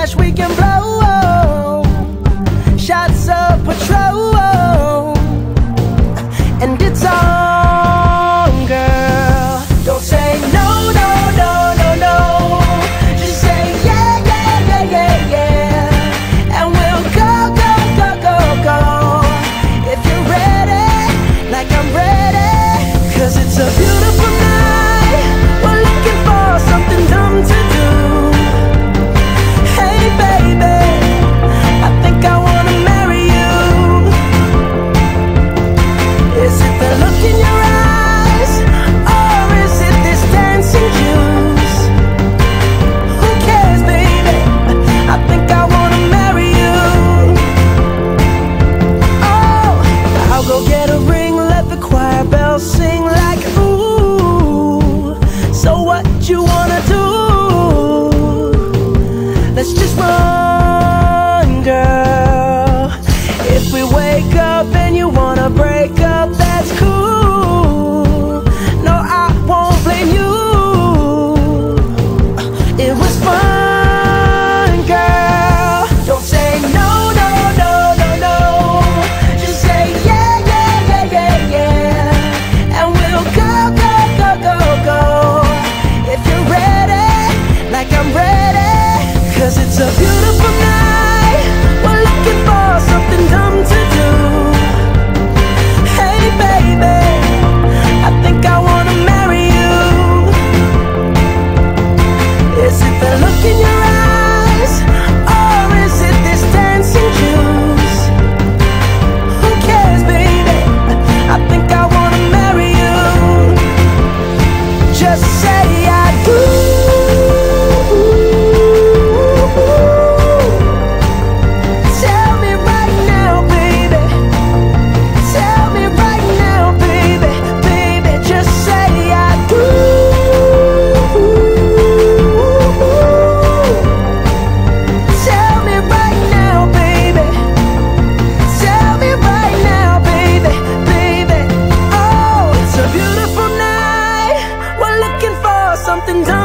flash we can blow. Shots of patrol, and it's on, girl. Don't say no, no, no, no, no. Just say yeah, yeah, yeah, yeah, yeah, and we'll go, go, go, go, go. If you're ready, like I'm ready, Cause it's a beautiful.